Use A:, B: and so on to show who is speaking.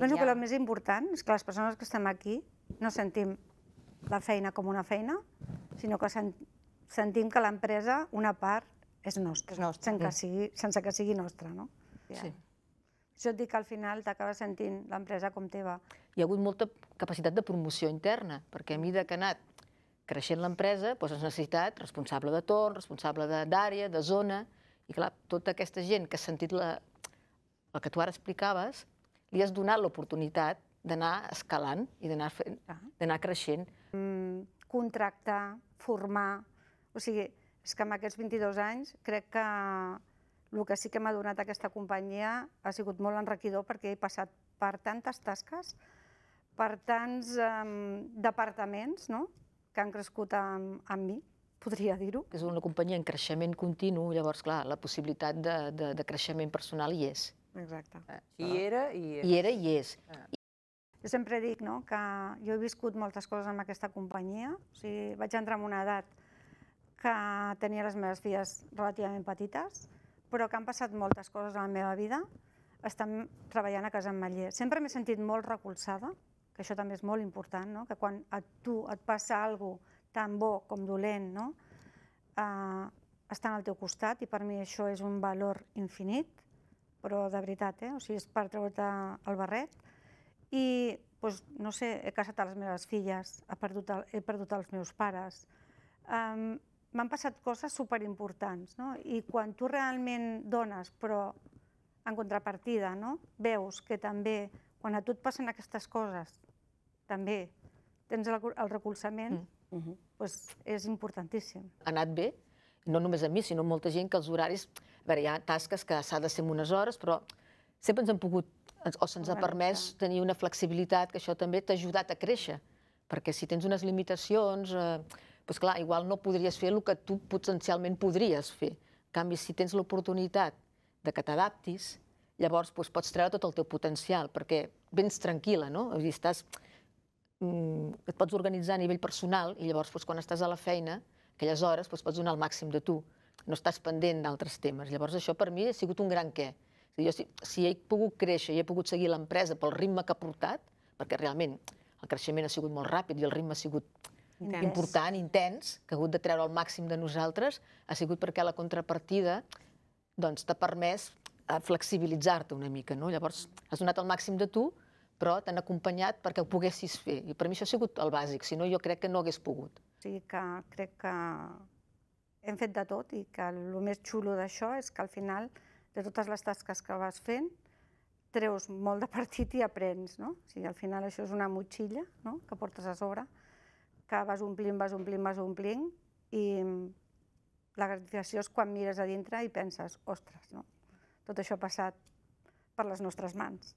A: Penso
B: ja.
A: que el més important és que les persones que estem aquí no sentim la feina com una feina, sinó que sen sentim que l'empresa, una part, és nostra,
B: És nostra.
A: sense, que sigui, sense que sigui nostra. No?
C: Sí.
A: Això et dic que al final t'acabes sentint l'empresa com teva.
C: Hi ha hagut molta capacitat de promoció interna, perquè a mesura que ha anat creixent l'empresa, doncs has necessitat responsable de torn, responsable de- d'àrea, de, zona, i clar, tota aquesta gent que ha sentit la, el que tu ara explicaves, li has donat l'oportunitat d'anar escalant i d'anar
A: Ah.
C: d'anar creixent.
A: Mm, contractar, formar... O sigui, és que amb aquests 22 anys crec que el que sí que m'ha donat aquesta companyia ha sigut molt enriquidor perquè he passat per tantes tasques, per tants um, departaments no? que han crescut amb, amb mi, podria dir-ho.
C: És una companyia en creixement continu, llavors, clar, la possibilitat de, de, de creixement personal hi és.
A: Exacte.
B: I era i és.
C: I era i és.
A: Jo sempre dic no, que jo he viscut moltes coses amb aquesta companyia. O sigui, vaig entrar en una edat que tenia les meves filles relativament petites, però que han passat moltes coses a la meva vida estan treballant a casa amb Maller. Sempre m'he sentit molt recolzada, que això també és molt important, no? que quan a tu et passa alguna cosa tan bo com dolent, no? eh, estan al teu costat i per mi això és un valor infinit, però de veritat, eh? o sigui, és per treure't el barret. I, doncs, no sé, he casat a les meves filles, he perdut, el, he perdut els meus pares. Um, M'han passat coses superimportants, no? I quan tu realment dones, però en contrapartida, no? veus que també, quan a tu et passen aquestes coses, també tens el, el recolzament, mm. doncs és importantíssim.
C: ha anat bé, no només a mi, sinó a molta gent que els horaris... A veure, hi ha tasques que s'ha de ser en unes hores, però sempre ens han pogut, o se'ns ha permès tenir una flexibilitat, que això també t'ha ajudat a créixer. Perquè si tens unes limitacions, eh, doncs clar, igual no podries fer el que tu potencialment podries fer. En canvi, si tens l'oportunitat de que t'adaptis, llavors doncs, pots treure tot el teu potencial, perquè vens tranquil·la, no? A dir, estàs, mm, et pots organitzar a nivell personal i llavors doncs, quan estàs a la feina, aquelles hores doncs, pots donar el màxim de tu. No estàs pendent d'altres temes. Llavors això per mi ha sigut un gran què. Jo, si, si he pogut créixer i he pogut seguir l'empresa pel ritme que ha portat, perquè realment el creixement ha sigut molt ràpid i el ritme ha sigut
A: Intens.
C: important, intens, que ha hagut de treure el màxim de nosaltres, ha sigut perquè la contrapartida doncs, t'ha permès eh, flexibilitzar-te una mica. No? Llavors, has donat el màxim de tu, però t'han acompanyat perquè ho poguessis fer. I per mi això ha sigut el bàsic, si no jo crec que no hagués pogut.
A: O sigui que crec que hem fet de tot i que el més xulo d'això és que al final, de totes les tasques que vas fent, treus molt de partit i aprens, no? O sigui, al final això és una motxilla no? que portes a sobre, que vas omplint, vas omplint, vas omplint, i la gratificació és quan mires a dintre i penses, ostres, no? tot això ha passat per les nostres mans.